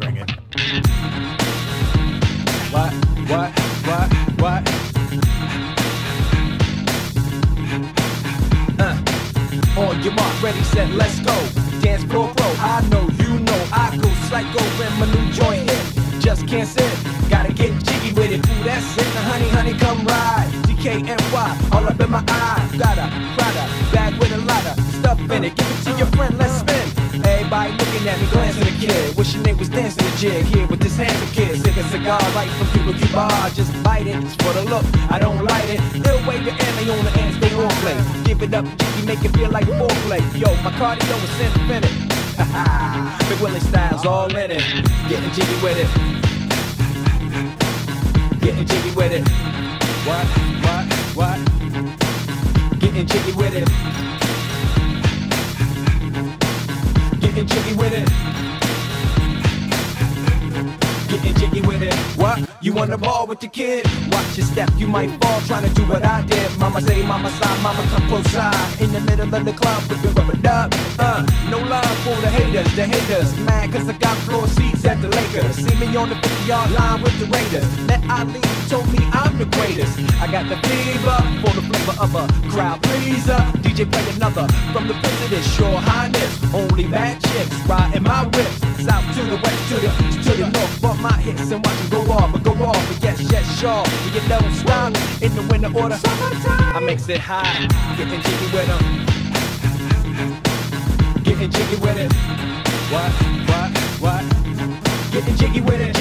Bring it. What? What? What? What? Uh. On your mark, ready, set, let's go. Dance floor bro, I know, you know, I go psycho when my new joint hit. Just can't sit, gotta get jiggy with it. Ooh, that's it. Now, honey, honey, come ride. DKNY, all up in my eye. Got a Prada bag with a lot of stuff in it. Give it to your friend, looking at me, glancing kid. Wishing they was dancing the jig here with this handsome kid. Sick a cigar right from Cuba Cuba. Just bite it, it's for the look. I don't light it. They'll wave the ammo on the end, stay on play. Give it up, jiggy, make it feel like foreplay. Yo, my cardio is infinite. Big Willie Styles all in it. Getting jiggy with it. Getting jiggy with it. What? What? What? Getting jiggy with it. Getting jiggy with it. Getting jiggy with it. What? You on the ball with the kid? Watch your step, you might fall trying to do what I did. Mama say, mama side, mama come close side. In the middle of the club the rubber duck. Uh, no love for the haters, the haters. Mad cause I got floor seats at the Lakers. See me on the 50 yard line with the Raiders. Met Ali, told me I'm the greatest. I got the fever for the flavor of a crowd pleaser. DJ play another from the president, sure highness. Only bad chicks riding my whips. South to the west, to the east, to the north. Bump my hits and watch them go off, but go off. But yes, yes, sure. But you don't stop in the winter order. Summertime. I makes it high, getting jiggy with them. Getting jiggy with it. What? What? What? Getting jiggy with it.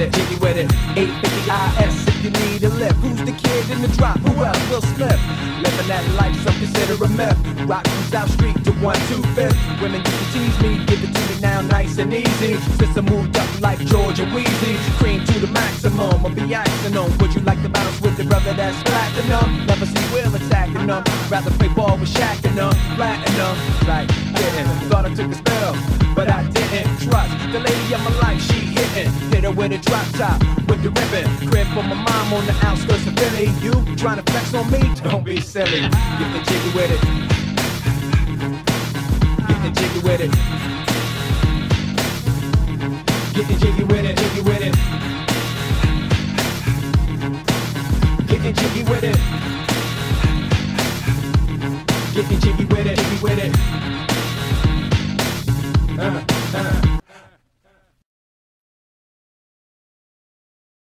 With it, jiggy with it. 850 IS if you need a lift. Who's the kid in the drop? Who else? Will Smith. Living that life, some consider a myth. Rock from South Street to 125th. Women used to tease me, give it to me now nice and easy. Since I moved up like Georgia Wheezy. Cream to the maximum, I'll be axing on. Would you like to bounce with the brother that's platinum? Never see Will attacking them. Rather play ball with Shaq and them. Platinum, like, didn't. Thought I took a spell, but I didn't trust. The lady of my life, she hitting. With a drop top, with the ribbon. Crib for my mom on the outskirts of Philly. You trying to flex on me? Don't be silly. Getting jiggy with it. Getting jiggy with it. Getting jiggy with it, jiggy with it. Getting jiggy with it. Getting jiggy with it, jiggy with it. Uh.